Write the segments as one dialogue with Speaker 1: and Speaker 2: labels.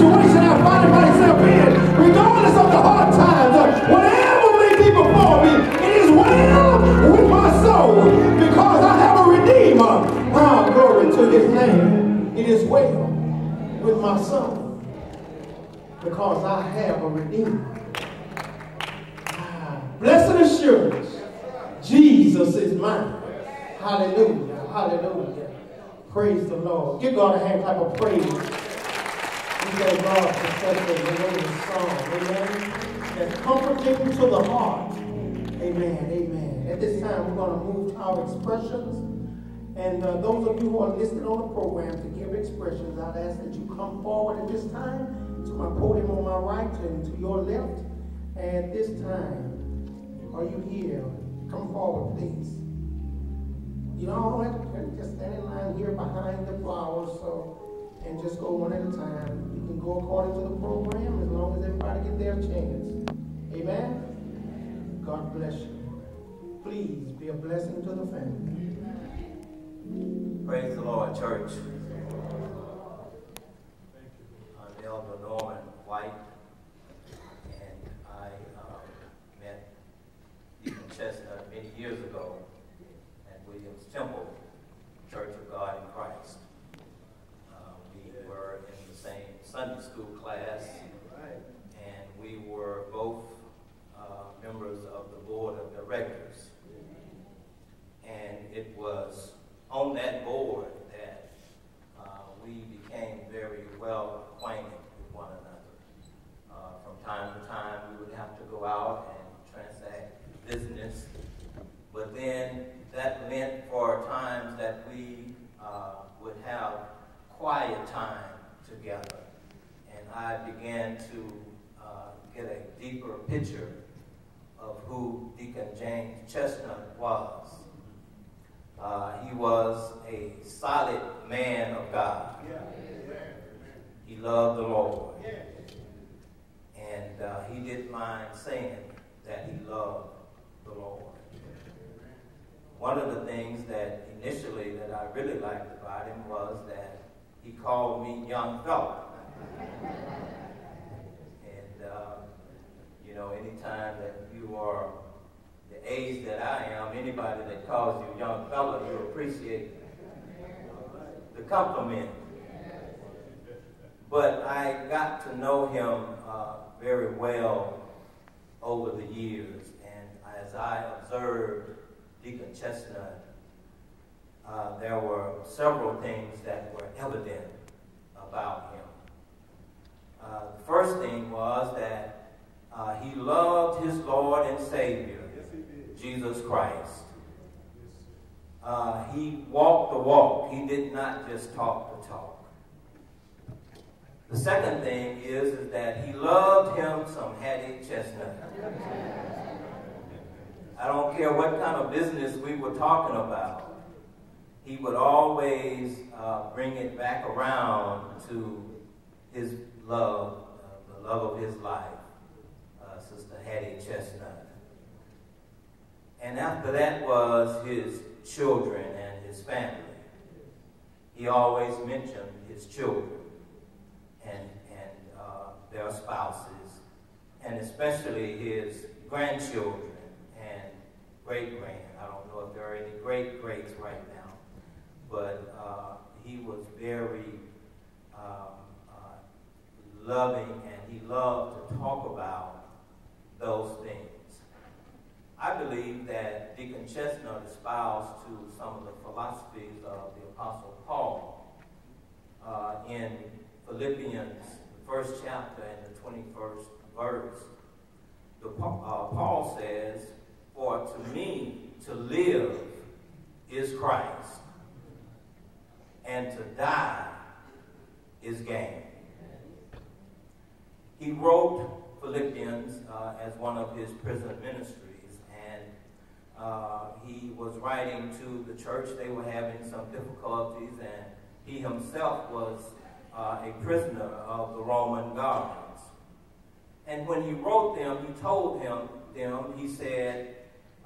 Speaker 1: because I found myself in with all of the hard times whatever may come before me it is well with my soul because i have a Redeemer. Ah, glory to his name. It is well with my soul because I have a Redeemer. Ah, blessed assurance, Jesus is mine. Hallelujah, hallelujah. Praise the Lord. Give God a hand clap of praise. We thank God for such a melodious song. Amen. That's comforting to the heart. Amen, amen. At this time, we're going to move to our expressions. And uh, those of you who are listed on the program to give expressions, I'd ask that you come forward at this time to my podium on my right and to your left. And this time, are you here? Come forward, please. You don't have to just stand in line here behind the flowers, so and just go one at a time. You can go according to the program as long as everybody get their chance. Amen. God bless you. Please be a blessing to the family.
Speaker 2: Praise the Lord, church. I'm Elder Norman White, and I um, met Deacon Chestnut many years ago at Williams Temple Church of God in Christ. Uh, we were in the same Sunday school class, and we were both uh, members of the board of directors. And it was on that board that uh, we became very well acquainted with one another. Uh, from time to time, we would have to go out and transact business, but then that meant for times that we uh, would have quiet time together. And I began to uh, get a deeper picture of who Deacon James Chestnut was. Uh, he was a solid man of God. He loved the Lord. And uh, he didn't mind saying that he loved the Lord. One of the things that initially that I really liked about him was that he called me young fella. and, uh, you know, anytime that you are the age that I am, anybody that calls you young fella, you appreciate the compliment. But I got to know him uh, very well over the years, and as I observed Deacon Chestnut, uh, there were several things that were evident about him. Uh, the first thing was that uh, he loved his Lord and Savior, Jesus Christ. Uh, he walked the walk. He did not just talk the talk. The second thing is, is that he loved him some Hattie Chestnut. I don't care what kind of business we were talking about. He would always uh, bring it back around to his love, uh, the love of his life, uh, Sister Hattie Chestnut. And after that was his children and his family. He always mentioned his children and, and uh, their spouses, and especially his grandchildren and great grand. I don't know if there are any great greats right now, but uh, he was very um, uh, loving and he loved to talk about those things. I believe that Deacon Chestnut espoused to some of the philosophies of the Apostle Paul uh, in Philippians, the first chapter and the 21st verse. The, uh, Paul says, For to me to live is Christ, and to die is gain. He wrote Philippians uh, as one of his prison ministries uh, he was writing to the church. They were having some difficulties, and he himself was uh, a prisoner of the Roman guards. And when he wrote them, he told them, he said,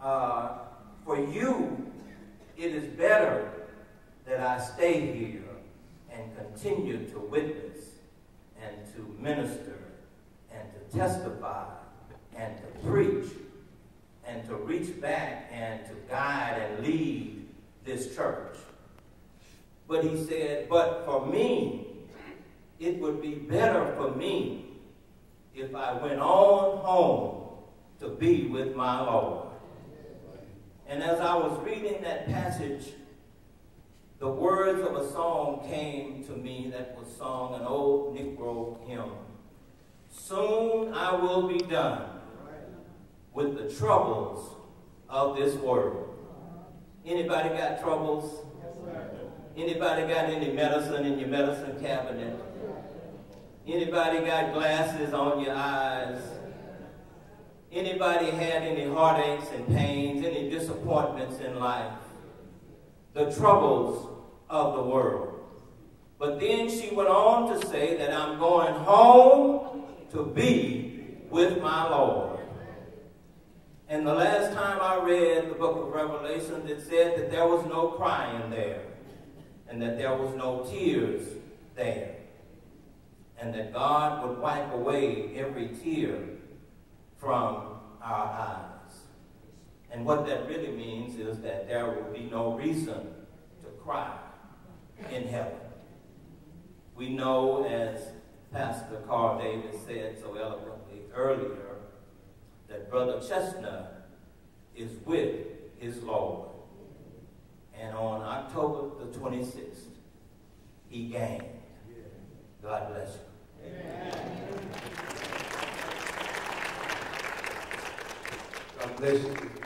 Speaker 2: uh, For you, it is better that I stay here and continue to witness and to minister and to testify and to preach and to reach back and to guide and lead this church. But he said, But for me, it would be better for me if I went on home to be with my Lord. And as I was reading that passage, the words of a song came to me that was sung, an old Negro hymn. Soon I will be done with the troubles of this world. Anybody got troubles? Anybody got any medicine in your medicine cabinet? Anybody got glasses on your eyes? Anybody had any heartaches and pains, any disappointments in life? The troubles of the world. But then she went on to say that I'm going home to be with my Lord. And the last time I read the book of Revelation, it said that there was no crying there, and that there was no tears there, and that God would wipe away every tear from our eyes. And what that really means is that there will be no reason to cry in heaven. We know, as Pastor Carl Davis said so eloquently earlier, that Brother Chestnut is with his Lord. And on October the 26th, he gained. God bless you. Amen.
Speaker 3: God bless you.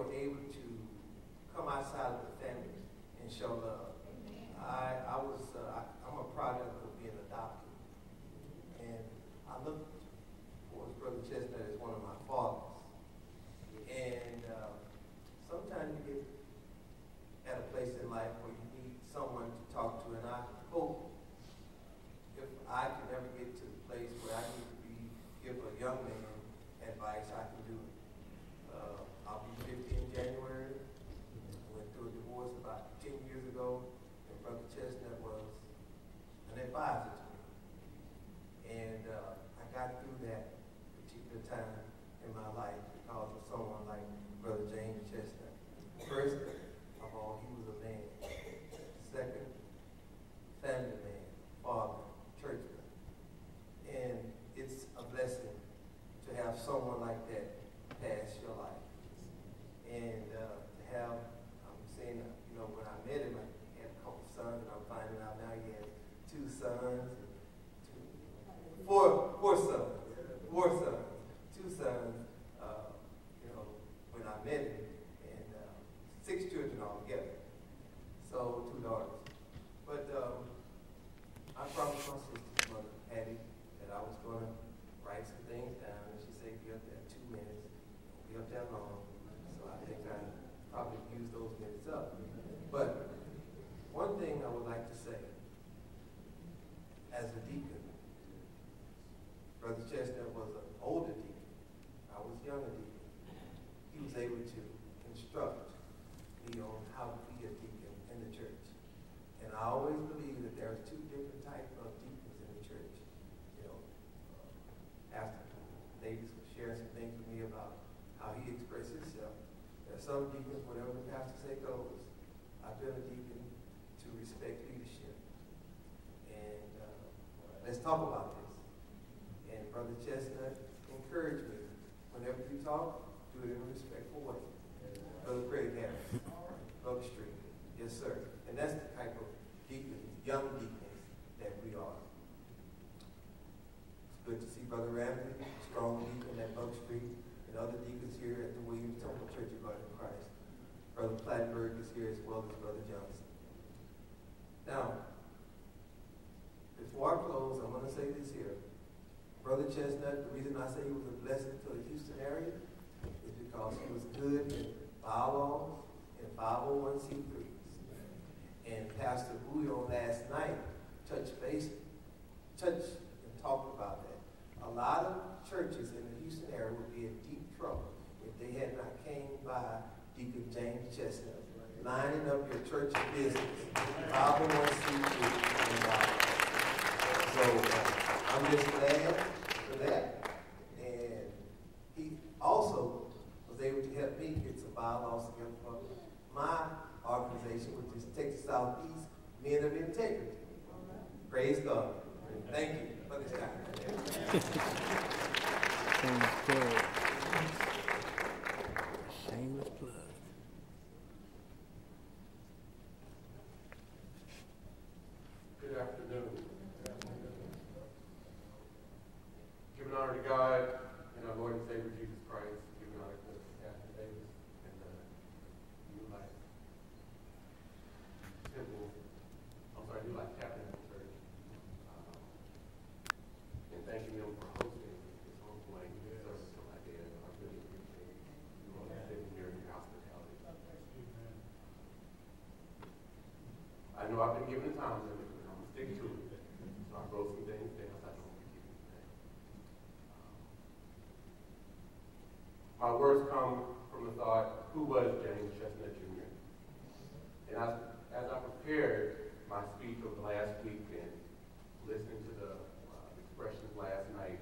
Speaker 3: were able to come outside of the family and show love. causa good to see Brother Ramsey, strong deacon at Buck Street, and other deacons here at the Williams Temple Church of God in Christ. Brother Plattenberg is here as well as Brother Johnson. Now, before I close, I'm going to say this here. Brother Chestnut, the reason I say he was a blessing to the Houston area is because he was good in bylaws and 501c3s. And Pastor Bouillon last night touched base, touched and talked about that. A lot of churches in the Houston area would be in deep trouble if they had not came by Deacon James Chestnut, lining up your church business, 501c3 and bylaws. So uh, I'm just glad for that. And he also was able to help me get some bylaws together for my organization, which is Texas Southeast Men of Integrity. Praise God. Thank you for this time.
Speaker 4: Shameless plug. Shameless plug.
Speaker 5: Good afternoon. Giving honor to God and our Lord and Savior Jesus Christ, giving honor to Pastor Davis and the New Life Temple, I'm sorry, New Life Tabernacle Church. Um, And thanking them for hosting this homegoing service on my dad. I really appreciate you all sitting here in your hospitality. I know I've been given a time but I'm gonna stick to it. So I wrote some things down so I don't forget anything. Um, My words come from the thought, who was James Chestnut Jr.? And as, as I prepared my speech over the last week and listening to the uh, expressions last night,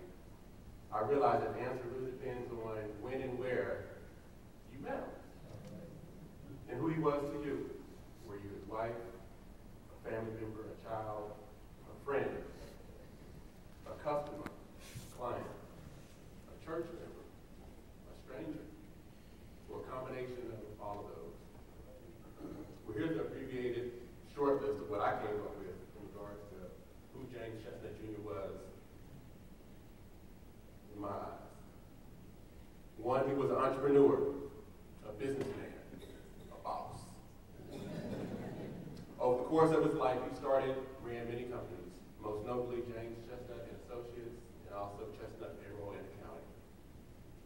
Speaker 5: I realized that the answer really depends on when and where you met him. And who he was to you. Were you his wife? a family member, a child, a friend, a customer, a client, a church member, a stranger, or a combination of all of those. Well, here's an abbreviated short list of what I came up with in regards to who James Chestnut Jr. was in my eyes. One, he was an entrepreneur, a businessman, a boss. Over the course of his life, he started, ran many companies, most notably James Chestnut and Associates, and also Chestnut Payroll and Accounting.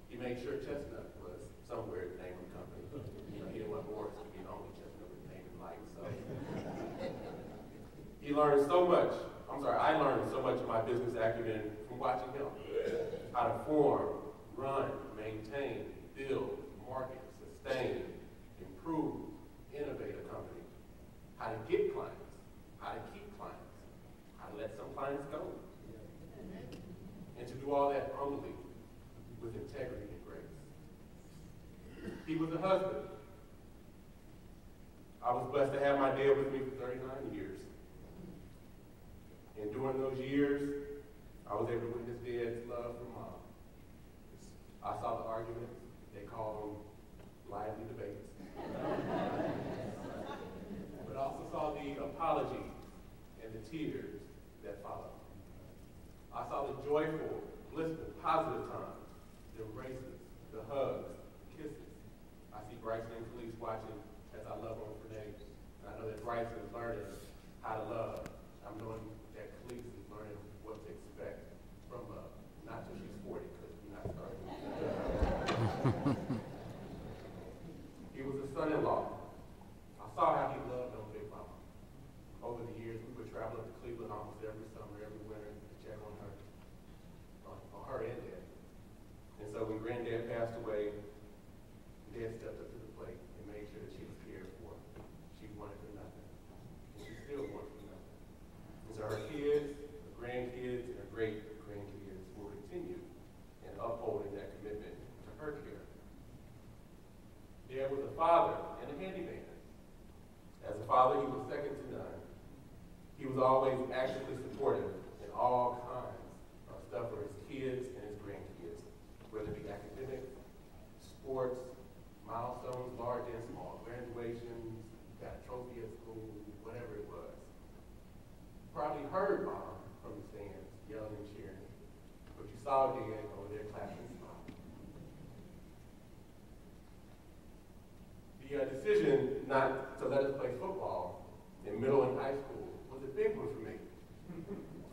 Speaker 5: He made sure Chestnut was somewhere in the name of the company. You know, he didn't want Morris to be the only Chestnut with the name in light, so. He learned so much, I'm sorry, I learned so much of my business acumen from watching him. How to form, run, maintain, build, market, sustain, improve, innovate a company how to get clients, how to keep clients, how to let some clients go. And to do all that humbly with integrity and grace. He was a husband. I was blessed to have my dad with me for 39 years. And during those years, I was able to witness dad's love for mom. I saw the arguments. They called them lively debates but also saw the apologies and the tears that followed. I saw the joyful, blissful, positive times, the embraces, the hugs, the kisses. I see Bryson and Khalees watching as I love on Renee. And I know that Bryson is learning how to love. I'm knowing that Khalees is learning what to expect from love. Not till she's 40, because we're not starting. he was a son-in-law. I saw how he loved on Big Mama. Over the years, we would travel up to Cleveland almost every summer, every winter to check on her, on, on great grandkids will continue in upholding that commitment to her care. There was a father and a handyman. As a father, he was second to none. He was always actively supportive in all kinds of stuff for his kids and his grandkids, whether it be academics, sports, milestones, large and small, graduations, got a trophy at school, whatever it was. Probably heard mom from the stands yelling and cheering, but you saw over there clapping. The uh, decision not to let us play football in middle and high school was a big one for me.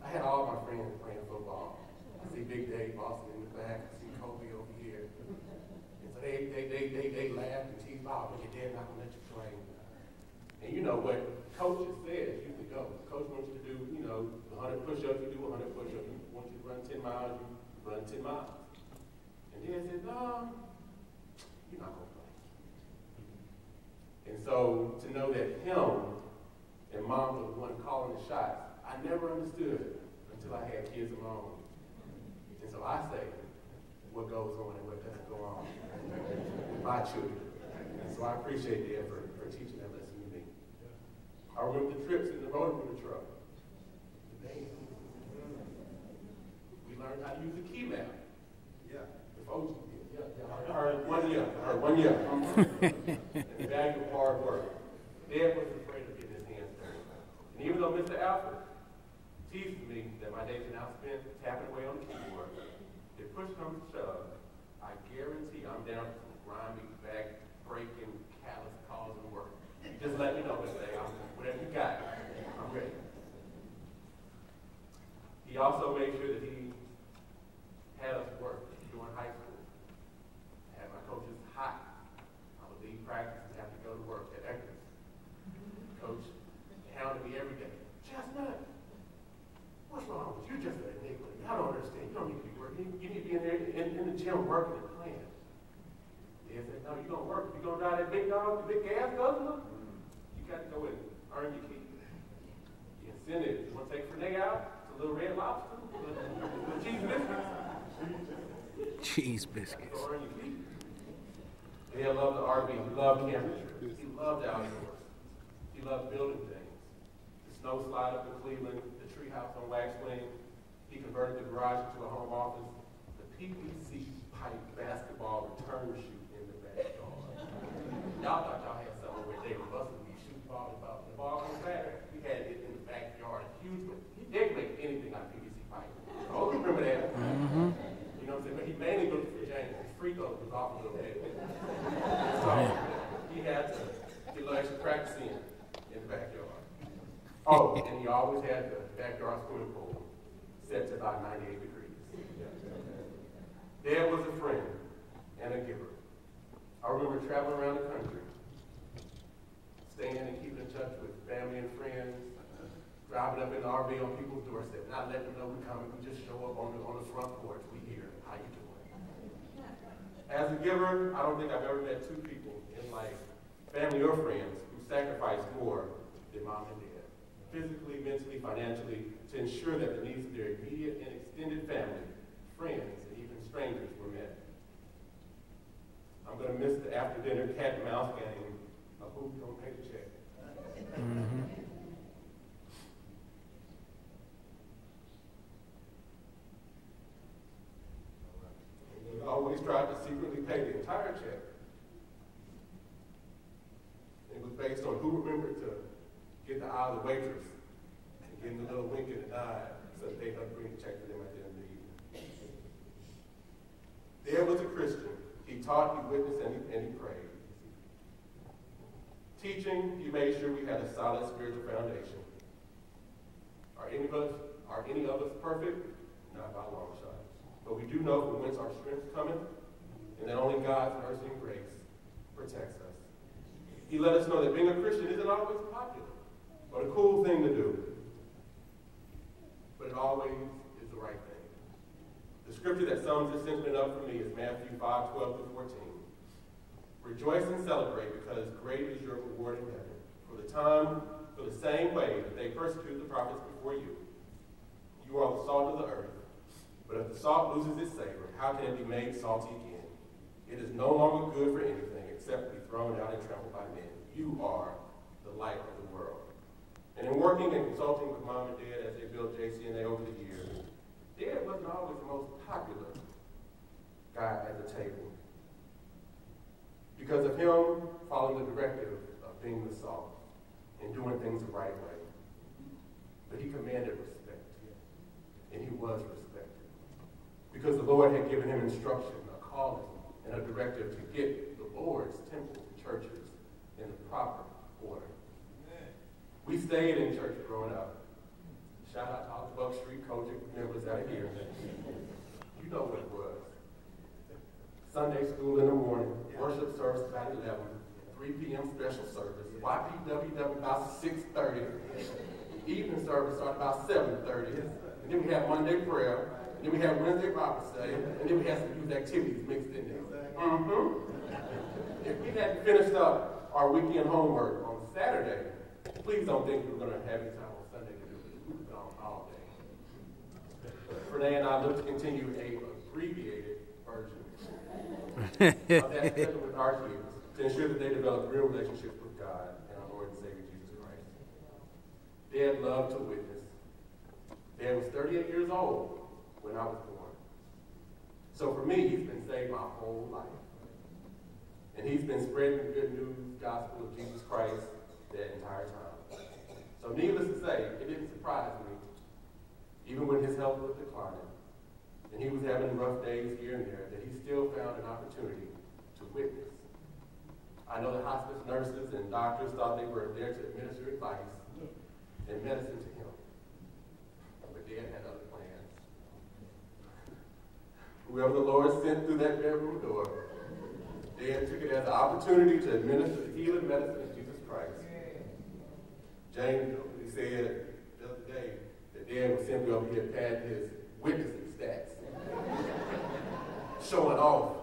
Speaker 5: I had all my friends playing football. I see Big Dave Boston in the back. I see Kobe over here. And so they, they, they, they, they laughed and teased, oh, but your dad not to let you play. And you know what coaches said, you could go. Coach wants you to do, you know, 100 push-ups, you do 100 push-ups. He wants you to run 10 miles, you run 10 miles. And dad said, no, you're not going to play. And so to know that him and mom was the one calling the shots, I never understood until I had kids of my own. And so I say what goes on and what doesn't go on with my children. And so I appreciate the effort for teaching that lesson to me. I remember the trips in the rotary truck. We learned how to use a key map. Yeah. The folks did. Yeah, yeah. I heard one year. I heard one year. and the value of hard work. Dad wasn't afraid of getting his hands dirty. And even though Mr. Alfred teased me that my days are now spent tapping away on the keyboard, if push comes to shove, I guarantee I'm down to some grimy, back breaking, callous causing work. Just let me know, Mr. A. I'm, whatever you got, I'm ready. He also made sure that he had us work during high school. I had my coaches hot. I would leave practice and have to go to work at Eckerd's. Coach hounded me every day. Chestnut, what's wrong with you? You're just an enigma. I don't understand. You don't need to be working. You need to be in there in, in the gym working and playing. Dad said, no, you're going to work. You're going to drive that big dog, the big gas guzzler. You got to go and earn your keep. The incentive. You want to take Renee out to Little Red Lobster? Little, little cheese biscuits?
Speaker 4: Cheese biscuits.
Speaker 5: Go earn your keep. Dad loved the RV. He loved camera trips. He loved outdoors. He loved building things. The snow slide up in Cleveland, the tree house on Waxwing. He converted the garage into a home office. The PVC pipe basketball return chute in the backyard. y'all thought y'all had somewhere where they were busting these shoot balls about the ball comes back. We had it in the backyard, a huge one. He didn't make anything out of PVC pipe. Oh, remember that? You know what I'm saying? But he mainly looked for James. His free throw was off a little bit. So he had to get a little extra practice in in the backyard. Oh, and he always had the backyard swimming pool set to about 98 degrees. Dad was a friend and a giver. I remember traveling around the country, staying and keeping in touch with family and friends, driving up in the RV on people's doorstep, not letting them know we're coming. We just show up on the, on the front porch. We here. How you doing? As a giver, I don't think I've ever met two people in life, family or friends, who sacrificed more than mom and dad, physically, mentally, financially, to ensure that the needs of their immediate and extended family, friends, and even strangers were met. I'm going to miss the after dinner cat and mouse game of who's going to pay the check. We always tried to secretly pay the entire check. It was based on who remembered to get the eye of the waitress and give them a little wink and a nod so that they could bring the check to them at the end of the evening. Dad was a Christian. He taught, he witnessed, and he, and he prayed. Teaching, he made sure we had a solid spiritual foundation. Are any of us, are any of us perfect? Not by long shot. But we do know from whence our strength cometh, and that only God's mercy and grace protects us. He let us know that being a Christian isn't always popular, but a cool thing to do. But it always is the right thing. The scripture that sums this sentiment up for me is Matthew 5, 12 through 14. Rejoice and celebrate because great is your reward in heaven. Time, for the same way that they persecuted the prophets before you. You are the salt of the earth. But if the salt loses its savor, how can it be made salty again? It is no longer good for anything except to be thrown out and trampled by men. You are the light of the world. And in working and consulting with mom and dad as they built JC&A over the years, dad wasn't always the most popular guy at the table. Because of him following the directive of being the salt and doing things the right way. But he commanded respect, and he was respected. Because the Lord had given him instruction, a calling, and a directive to get the Lord's temples and churches in the proper order. We stayed in church growing up. Shout out to all the Buck Street COGIC members out here. You know what it was. Sunday school in the morning, worship service about 11, 3 p.m. special service, YPWW about 6.30, evening service started about 7.30, and then we had Monday prayer, and then we had Wednesday Bible study, and then we had some youth activities mixed in there. Mm-hmm. If we hadn't finished up our weekend homework on Saturday, please don't think we were going to have any time on Sunday to do it. Gone all day. Renee and I look to continue a abbreviated version of that with our kids to ensure that they develop real relationships with God and our Lord and Savior Jesus Christ. Dad loved to witness. Dad was 38 years old when I was born. So for me, he's been saved my whole life. And he's been spreading the good news gospel of Jesus Christ that entire time. So needless to say, it didn't surprise me, even when his health was declining, and he was having rough days here and there, that he still found an opportunity to witness. I know the hospice nurses and doctors thought they were there to administer advice and medicine to him. But Dad had other plans. Whoever the Lord sent through that bedroom door, Dad took it as an opportunity to administer the healing medicine of Jesus Christ. James he said the other day that Dad was simply over here padding his witnessing stats, showing off.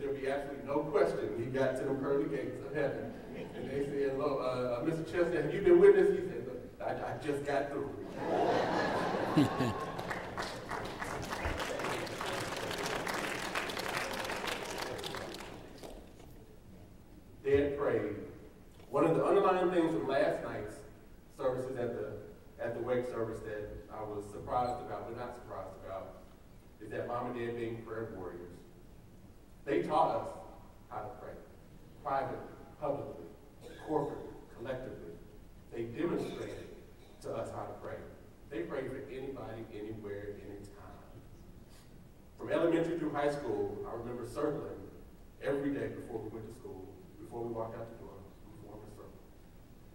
Speaker 5: There'd be absolutely no question he got to the pearly gates of heaven. And they said, Look, uh, uh, Mr. Chester, have you been with witness? He said, Look, I, I just got through. Dad prayed. One of the underlying things from last night's services at the at the wake service that I was surprised about, but not surprised about, is that mom and dad being prayer warriors. They taught us how to pray, privately, publicly, corporately, collectively. They demonstrated to us how to pray. They pray for anybody, anywhere, anytime. From elementary through high school, I remember circling every day before we went to school, before we walked out the door, we formed a circle.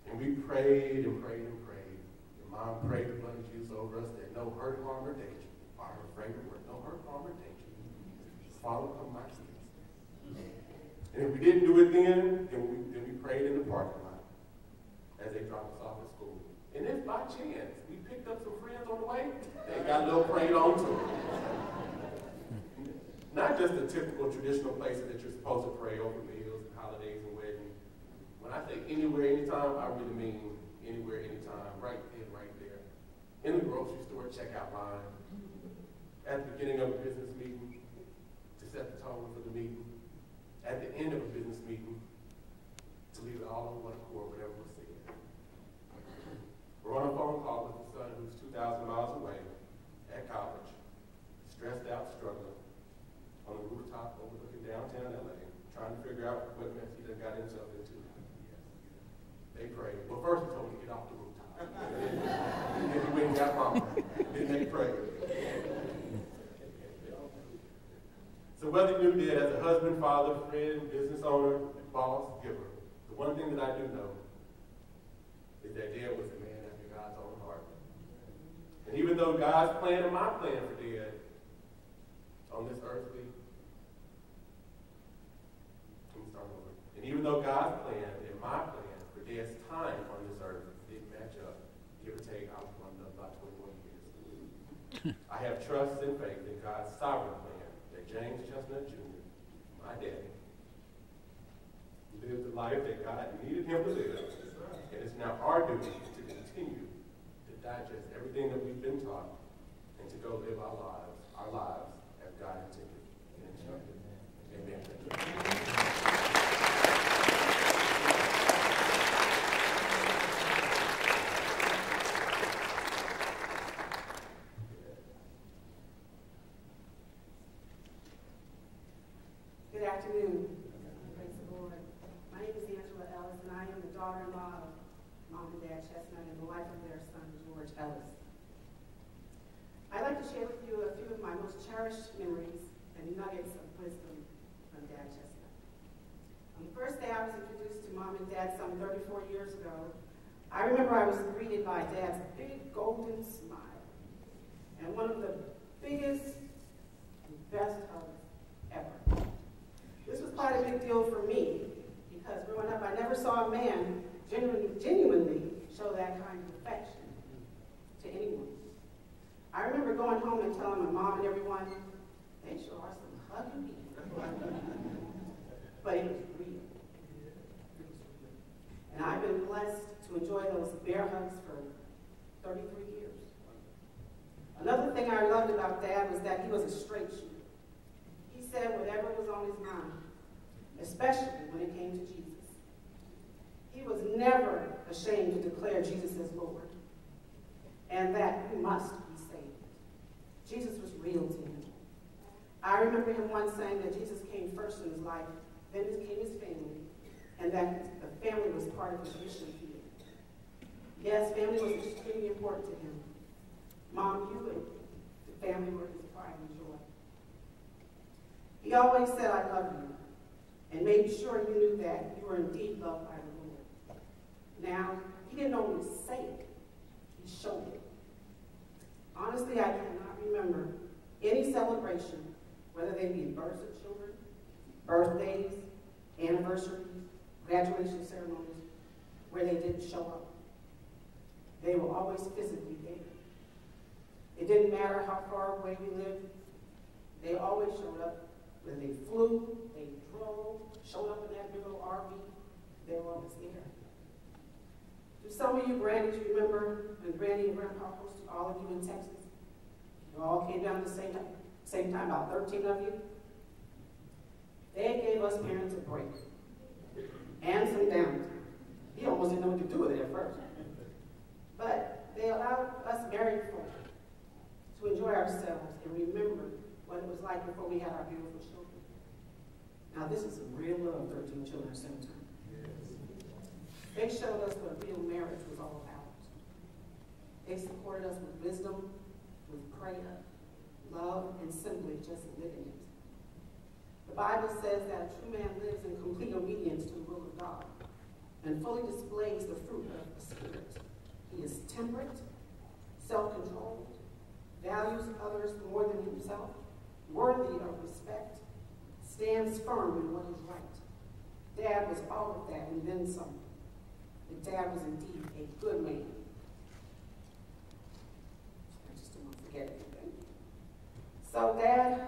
Speaker 5: And we prayed and prayed and prayed. And mom prayed the blood of Jesus over us that no hurt, harm, or danger, our favorite word, no hurt, harm, or danger, follow upon my kids. And if we didn't do it then, then we, then we prayed in the parking lot as they dropped us off at school. And if by chance we picked up some friends on the way, they got a little prayed on too. Not just the typical traditional places that you're supposed to pray over meals and holidays and weddings. When I say anywhere, anytime, I really mean anywhere, anytime, right then, right there. In the grocery store checkout line, at the beginning of a business meeting, to set the tone for the meeting, at the end of a business meeting, to leave it all on one accord, whatever was said. We're on a phone call with a son who's 2,000 miles away at college, stressed out, struggling, on the rooftop overlooking downtown LA, trying to figure out what mess he done got himself into. They prayed. Well, first he told me to get off the rooftop. then he went and got mama. Then they prayed. So whether you did as a husband, father, friend, business owner, boss, giver, the one thing that I do know is that Dad was a man after God's own heart. And even though God's plan and my plan for Dad on this earthly, let me start over. And even though God's plan and my plan for Dad's time on this earth didn't match up, give or take, I was running up about 21 years. I have trust and faith in God's sovereign plan that James Chestnut Jr., my daddy, lived the life that God needed him to live. And it's now our duty to continue to digest everything that we've been taught and to go live our lives, our lives as God intended and instructed. Amen.
Speaker 6: Good afternoon. Praise the Lord. My name is Angela Ellis, and I am the daughter-in-law of Mom and Dad Chestnut and the wife of their son, George Ellis. I'd like to share with you a few of my most cherished memories and nuggets of wisdom from Dad Chestnut. On the first day I was introduced to Mom and Dad some 34 years ago, I remember I was greeted by Dad's big golden smile and one of the biggest and best hugs ever. This was quite a big deal for me because growing up, I never saw a man genuinely, genuinely show that kind of affection to anyone. I remember going home and telling my mom and everyone, they sure are some hugging people. but it was real. It was real. And I've been blessed to enjoy those bear hugs for 33 years. Another thing I loved about Dad was that he was a straight shooter. He said whatever was on his mind, especially when it came to Jesus. He was never ashamed to declare Jesus as Lord and that we must. Jesus was real to him. I remember him once saying that Jesus came first in his life, then came his family, and that the family was part of his mission field. Yes, family was extremely important to him. Mom, and the family were his pride and joy. He always said, I love you, and made sure you knew that you were indeed loved by the Lord. Now, he didn't only say it, he showed it. Honestly, I cannot remember any celebration, whether they be births of children, birthdays, anniversaries, graduation ceremonies, where they didn't show up. They were always physically there. It didn't matter how far away we lived, they always showed up when they flew, they drove, showed up in that big old RV, they were always there. Some of you grannies remember when Granny and Grandpa hosted all of you in Texas? You all came down at the same time, same time, about 13 of you. They gave us parents a break and some downtime. You almost didn't know what to do with it at first. But they allowed us married folk to enjoy ourselves and remember what it was like before we had our beautiful children. Now, this is a real love, 13 children at the same time. They showed us what real marriage was all about. They supported us with wisdom, with prayer, love, and simply just living it. The Bible says that a true man lives in complete obedience to the will of God and fully displays the fruit of the Spirit. He is temperate, self-controlled, values others more than himself, worthy of respect, stands firm in what is right. Dad was all of that and then some. Dad was indeed a good man. I just don't want to forget anything. So, Dad,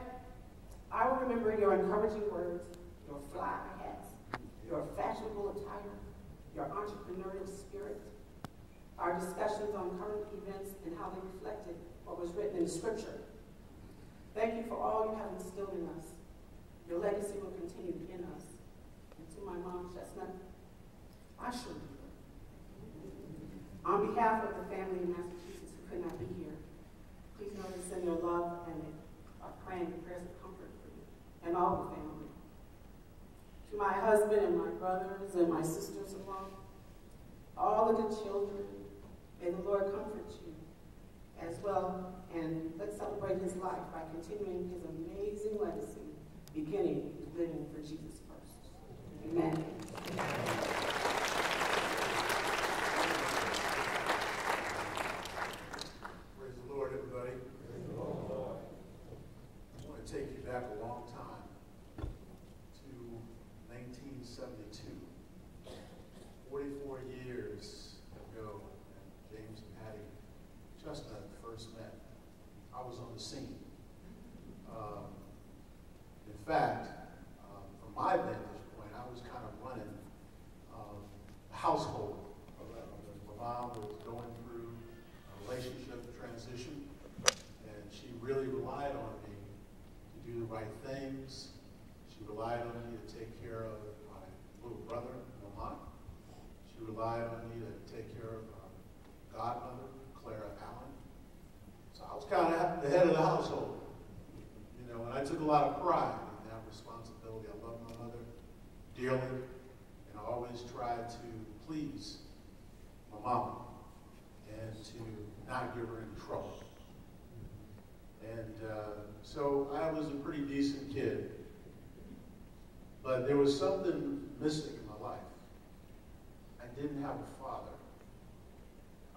Speaker 6: I will remember your encouraging words, your fly hats, your fashionable attire, your entrepreneurial spirit, our discussions on current events and how they reflected what was written in scripture. Thank you for all you have instilled in us. Your legacy will continue in us. And to my mom, Chestnut, I do. On behalf of the family in Massachusetts who could not be here, please know they send their love and are praying prayers of comfort for you and all the family. To my husband and my brothers and my sisters-in-law, all of the children, may the Lord comfort you as well. And let's celebrate his life by continuing his amazing legacy, beginning living for Jesus first. Amen.
Speaker 7: Praise the Lord, everybody. I want to take you back a long time to 1972. 44 years ago, James and Patty Chestnut first met. I was on the scene. Um, in fact, um, from my vantage point, I was kind of running um, the household. My mom was going through a relationship transition, and she She relied on me to take care of my little brother, Lamont. She relied on me to take care of our godmother, Clara Allen. So I was kind of the head of the household. You know, and I took a lot of pride in that responsibility. I love my mother dearly, and I always tried to please my mom and to not get her in trouble. And uh, so I was a pretty decent kid. But there was something missing in my life. I didn't have a father.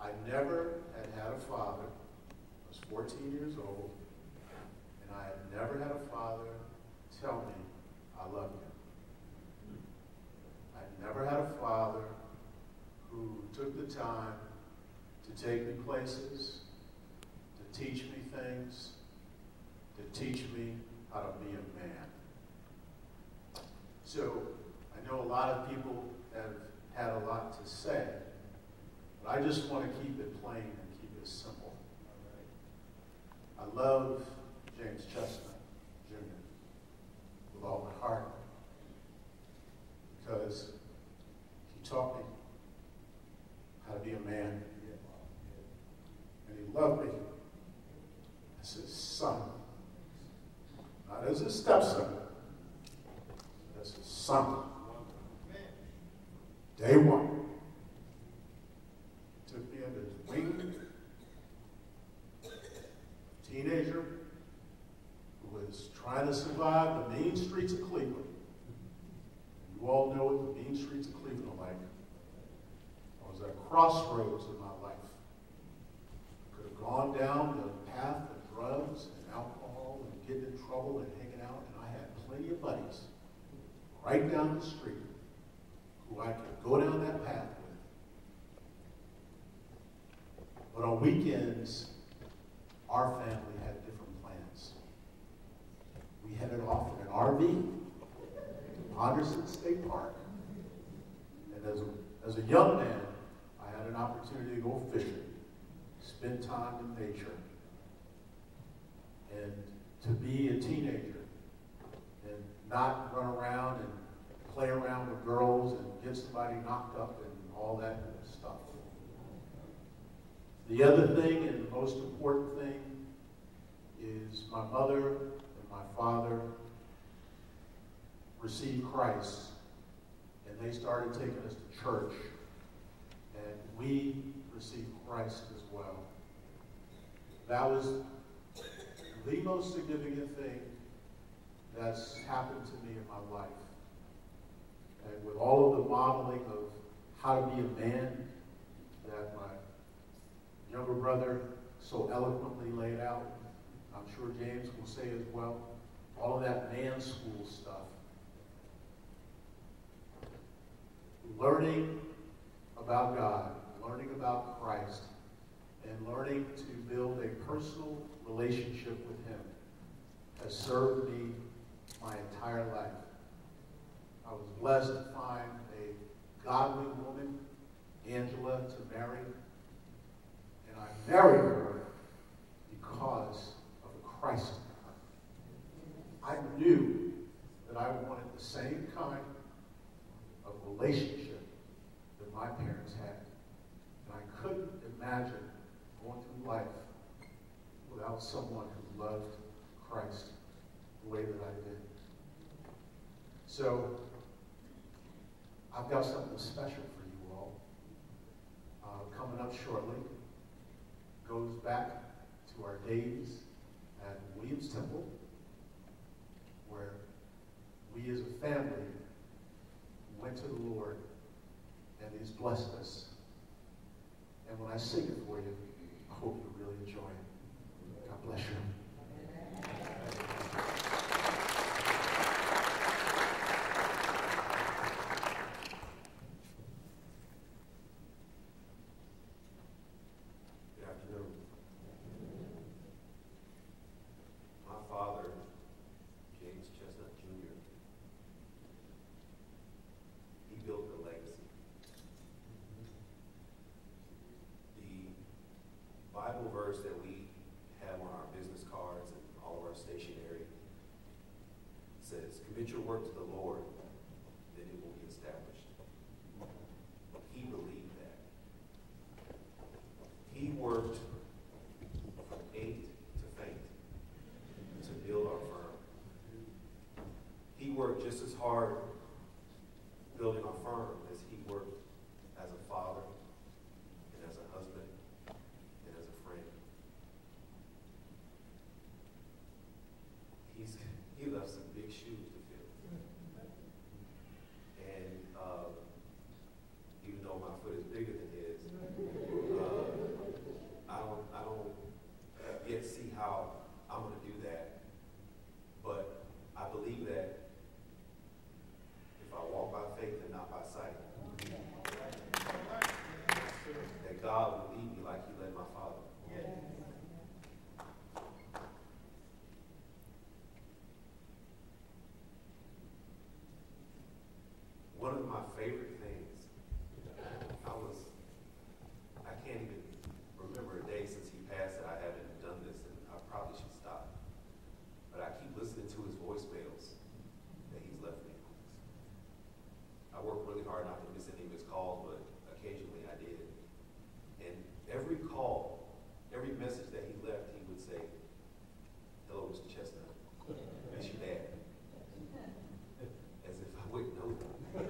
Speaker 7: I never had had a father. I was 14 years old, never had a father tell me, I love you. I never had a father who took the time to take me places, to teach me things, to teach me how to be a man. So I know a lot of people have had a lot to say, but I just want to keep it plain and keep it simple. I love James Chestnut. With all my heart because he taught me how to be a man. And he loved me as his son, not as his stepson, but as his son. Day one. Took me under his wing. Teenager trying to survive the mean streets of Cleveland. You all know what the mean streets of Cleveland are like. I was at a crossroads in my life. I could have gone down the path of drugs and alcohol and getting in trouble and hanging out, and I had plenty of buddies right down the street who I could go down that path with. But on weekends, our family had different plans. We headed off in an RV, to Punderson State Park. And as a, as a young man, I had an opportunity to go fishing, spend time in nature, and to be a teenager and not run around and play around with girls and get somebody knocked up and all that stuff. The other thing and the most important thing is my mother my father received Christ and they started taking us to church and we received Christ as well. That was the most significant thing that's happened to me in my life. And with all of the modeling of how to be a man that my younger brother so eloquently laid out, I'm sure James will say as well, all of that man school stuff. Learning about God, learning about Christ, and learning to build a personal relationship with Him has served me my entire life. I was blessed to find a godly woman, Angela, to marry. And I married her because Christ in her. I knew that I wanted the same kind of relationship that my parents had. And I couldn't imagine going through life without someone who loved Christ the way that I did. So, I've got something special for you all uh, coming up shortly. Goes back to our days at Williams Temple, where we as a family went to the Lord and He's blessed us. And when I sing it for you, I hope you really enjoy it. God bless you.
Speaker 8: Good afternoon. My father, James Chestnut Jr., he built a legacy. The commit your work to the Lord, then it will be established. He believed that. He worked from eight to faint to build our firm. Just as hard building our firm as he worked as a father and as a husband and as a friend. He's he left some big shoes to fill. And uh, even though my foot is bigger than his, uh, I don't I don't yet see how I'm going to do that. But I believe that if I walk by faith and not by sight, that God will lead me like He led my father. One of my favorite things, I was, I can't even remember a day since he passed that I haven't done this, and I probably should stop. But I keep listening to his voicemails that he's left me. I work really hard not to miss any of his calls, but occasionally I did. And every call, every message that he left, he would say, hello, Mr. Chestnut. Miss you, Dad. As if I wouldn't know that.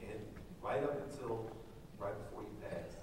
Speaker 8: And right up until, right before you
Speaker 1: passed,